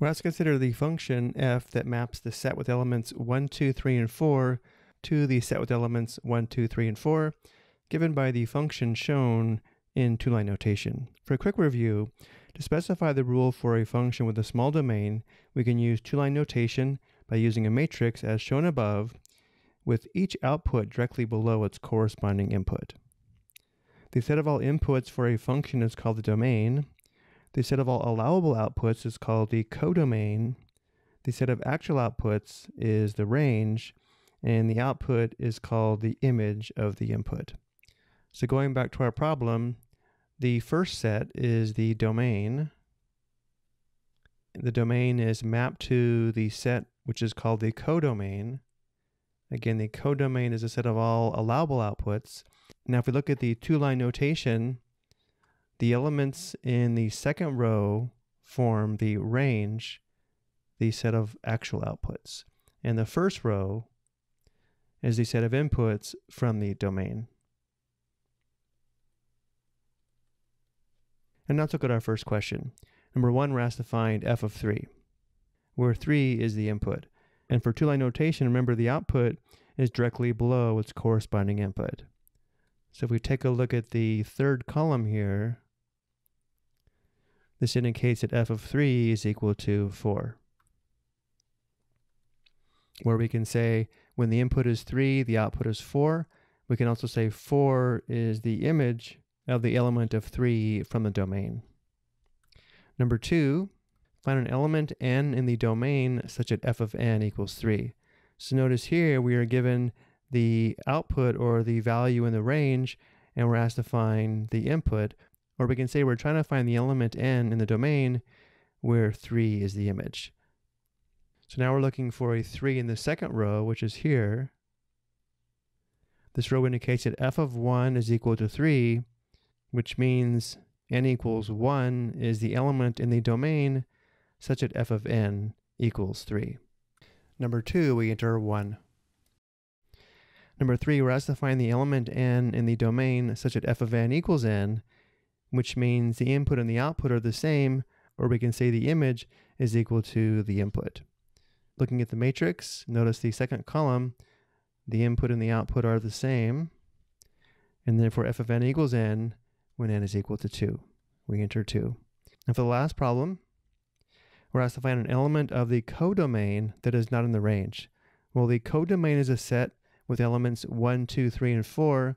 Well, asked to consider the function f that maps the set with elements 1, 2, 3, and 4 to the set with elements 1, 2, 3, and 4, given by the function shown in two-line notation. For a quick review, to specify the rule for a function with a small domain, we can use two-line notation by using a matrix as shown above, with each output directly below its corresponding input. The set of all inputs for a function is called the domain. The set of all allowable outputs is called the codomain. The set of actual outputs is the range, and the output is called the image of the input. So going back to our problem, the first set is the domain. The domain is mapped to the set which is called the codomain. Again, the codomain is a set of all allowable outputs. Now, if we look at the two-line notation, the elements in the second row form the range, the set of actual outputs. And the first row is the set of inputs from the domain. And now let's look at our first question. Number one, we're asked to find f of 3, where 3 is the input. And for two-line notation, remember the output is directly below its corresponding input. So if we take a look at the third column here, this indicates that f of 3 is equal to 4. Where we can say when the input is 3, the output is 4. We can also say 4 is the image of the element of 3 from the domain. Number 2, find an element n in the domain such that f of n equals 3. So notice here we are given the output or the value in the range and we're asked to find the input. Or we can say we're trying to find the element n in the domain where 3 is the image. So now we're looking for a 3 in the second row, which is here. This row indicates that f of 1 is equal to 3, which means n equals 1 is the element in the domain such that f of n equals 3. Number 2, we enter 1. Number 3, we're asked to find the element n in the domain such that f of n equals n, which means the input and the output are the same, or we can say the image is equal to the input. Looking at the matrix, notice the second column, the input and the output are the same, and therefore f of n equals n, when n is equal to 2. We enter 2. And for the last problem, we're asked to find an element of the codomain that is not in the range. Well, the codomain is a set with elements 1, 2, 3, and 4,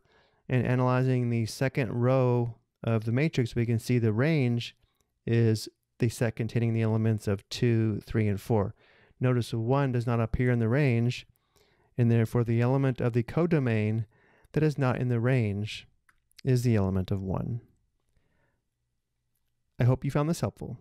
and analyzing the second row of the matrix, we can see the range is the set containing the elements of 2, 3, and 4. Notice 1 does not appear in the range, and therefore the element of the codomain that is not in the range is the element of 1. I hope you found this helpful.